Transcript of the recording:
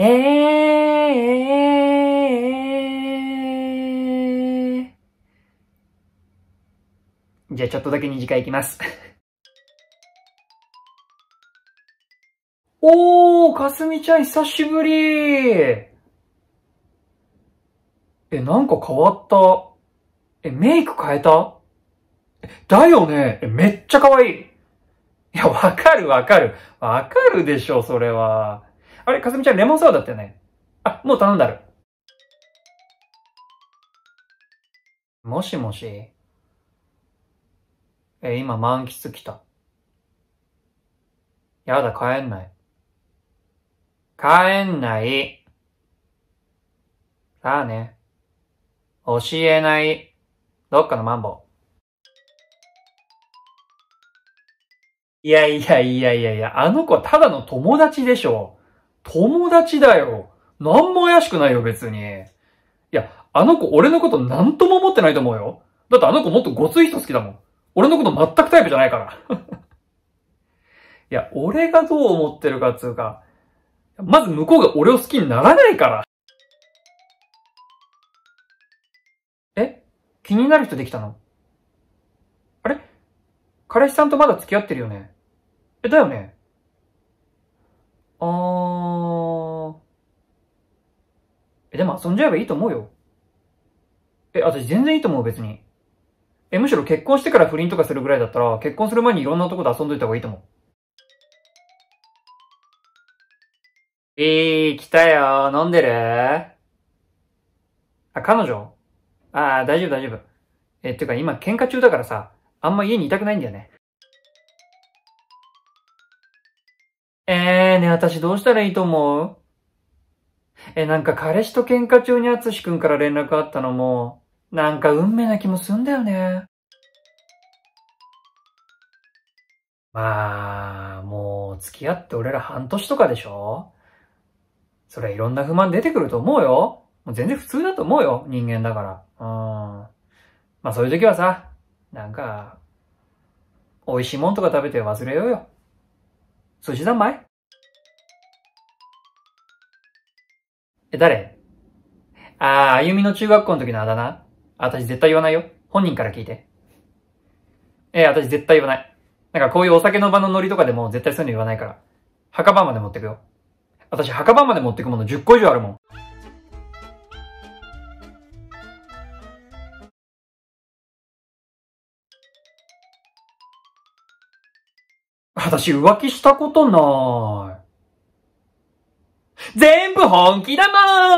えー。じゃあちょっとだけ二次会いきます。おー、かすみちゃん久しぶりえ、なんか変わった？え、メイク変えた？だよねえ、めっちゃ可愛い。いや、わかるわかる。わかるでしょ、それは。あれ、かすみちゃんレモンサワーだったよね？あ、もう頼んだる。もしもし？え、今満喫来た。やだ、帰んない。帰んない。さあね。教えない。どっかのマンボウ。いやいやいやいやいや、あの子はただの友達でしょ。友達だよ。なんも怪しくないよ、別に。いや、あの子俺のことなんとも思ってないと思うよ。だってあの子もっとごつい人好きだもん。俺のこと全くタイプじゃないから。いや、俺がどう思ってるかっつうか、まず向こうが俺を好きにならないから。え？気になる人できたの？あれ？彼氏さんとまだ付き合ってるよね？え、だよね？あー。え、でも遊んじゃえばいいと思うよ。え、私全然いいと思う、別に。え、むしろ結婚してから不倫とかするぐらいだったら、結婚する前にいろんな男で遊んどいた方がいいと思う。えー、来たよ。飲んでる？あ、彼女？あー、大丈夫大丈夫。え、ってか今喧嘩中だからさ、あんま家にいたくないんだよね。えー、ね、私どうしたらいいと思う？え、なんか彼氏と喧嘩中にあつしくんから連絡あったのも、なんか運命な気もすんだよね。まあ、もう付き合って俺ら半年とかでしょ？それいろんな不満出てくると思うよ。もう全然普通だと思うよ。人間だから。うん。まあそういう時はさ、なんか、美味しいもんとか食べて忘れようよ。寿司三昧え、誰？ああ、あゆみの中学校の時のあだ名？私絶対言わないよ。本人から聞いて。え、私絶対言わない。なんかこういうお酒の場のノリとかでも絶対そういうの言わないから。墓場まで持ってくよ。私墓場まで持ってくもの10個以上あるもん。私浮気したことない。全部本気だもん